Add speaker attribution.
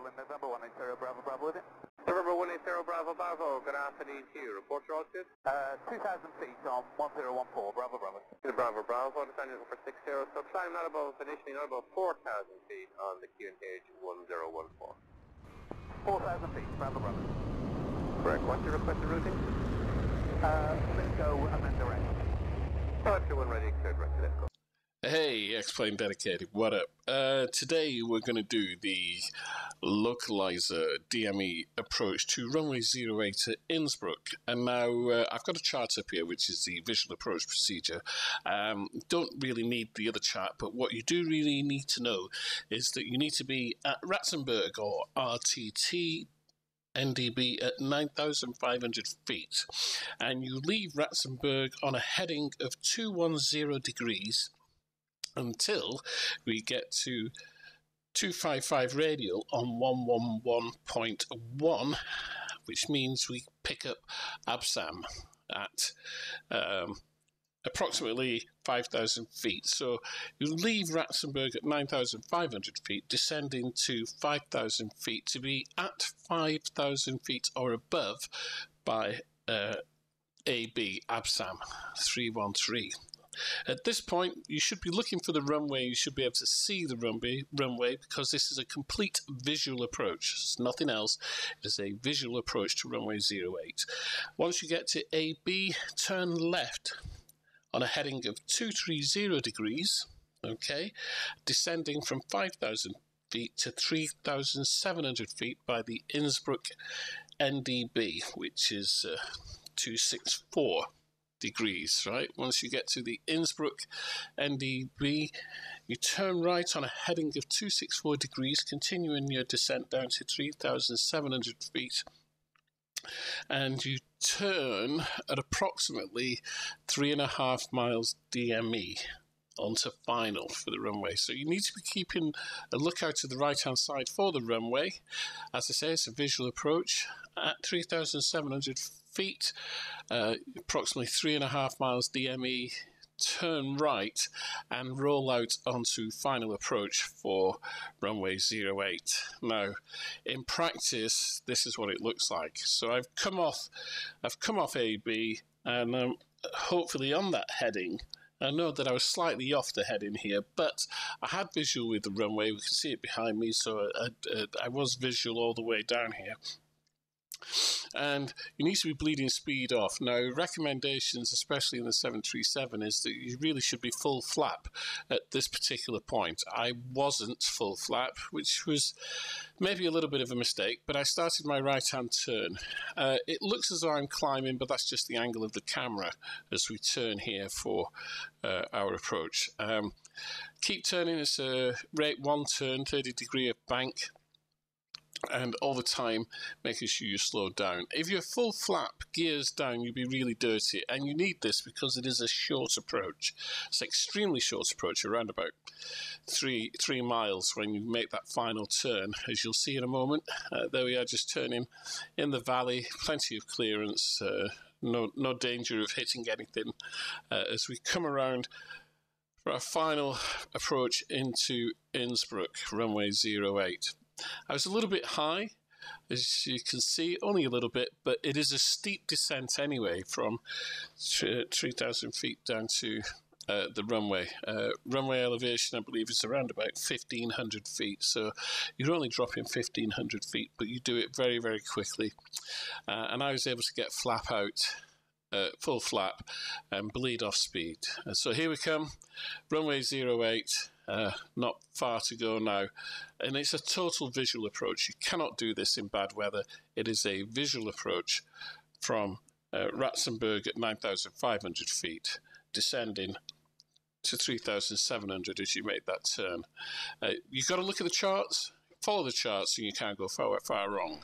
Speaker 1: Berlin, November 180 Bravo Bravo with it.
Speaker 2: November 180 Bravo Bravo, good afternoon to you. Report your altitude.
Speaker 1: Uh, 2,000 feet on 1014 Bravo Bravo.
Speaker 2: Bravo Bravo, descending for 60, so climb not above, initially not above 4,000 feet on the QNH 1014.
Speaker 1: 4,000 feet, Bravo Bravo.
Speaker 2: Correct. What's your requested routing?
Speaker 1: Uh, let's go amend direct.
Speaker 2: Departure when ready, cleared right, let's go.
Speaker 3: Hey, X-Plane Dedicated, what up? Uh, today we're going to do the localizer DME approach to runway 08 at Innsbruck. And now uh, I've got a chart up here, which is the visual approach procedure. Um, don't really need the other chart, but what you do really need to know is that you need to be at Rattenberg or RTT NDB at 9,500 feet, and you leave Rattenberg on a heading of 210 degrees until we get to 255 radial on 111.1, which means we pick up Absam at um, approximately 5,000 feet. So you leave Rattenberg at 9,500 feet, descending to 5,000 feet to be at 5,000 feet or above by uh, AB Absam 313. At this point, you should be looking for the runway. You should be able to see the runway, runway because this is a complete visual approach. It's nothing else. It is a visual approach to runway 08. Once you get to AB, turn left on a heading of 230 degrees, okay, descending from 5,000 feet to 3,700 feet by the Innsbruck NDB, which is uh, 264 degrees, right? Once you get to the Innsbruck NDB, you turn right on a heading of 264 degrees, continuing your descent down to 3,700 feet, and you turn at approximately three and a half miles DME onto final for the runway. So you need to be keeping a lookout to the right hand side for the runway. As I say, it's a visual approach at 3,700 feet, uh, approximately three and a half miles DME. Turn right and roll out onto final approach for runway 08. Now, in practice, this is what it looks like. So I've come off, I've come off AB, and um, hopefully on that heading, I know that I was slightly off the heading here, but I had visual with the runway. We can see it behind me, so I, I, I was visual all the way down here and you need to be bleeding speed off. Now, recommendations, especially in the 737, is that you really should be full flap at this particular point. I wasn't full flap, which was maybe a little bit of a mistake, but I started my right hand turn. Uh, it looks as though I'm climbing, but that's just the angle of the camera as we turn here for uh, our approach. Um, keep turning, it's a rate one turn, 30 degree of bank and all the time making sure you slow down. If you're full flap, gears down, you'll be really dirty, and you need this because it is a short approach. It's an extremely short approach, around about three three miles when you make that final turn, as you'll see in a moment. Uh, there we are, just turning in the valley, plenty of clearance, uh, no no danger of hitting anything uh, as we come around. For our final approach into Innsbruck, runway 08. I was a little bit high, as you can see, only a little bit, but it is a steep descent anyway from 3,000 feet down to uh, the runway. Uh, runway elevation, I believe, is around about 1,500 feet. So you're only dropping 1,500 feet, but you do it very, very quickly. Uh, and I was able to get flap out. Uh, full flap and bleed off speed. so here we come, runway 08, uh, not far to go now. And it's a total visual approach. You cannot do this in bad weather. It is a visual approach from uh, Rattenberg at 9,500 feet, descending to 3,700 as you make that turn. Uh, you've got to look at the charts, follow the charts, and you can't go far, far wrong.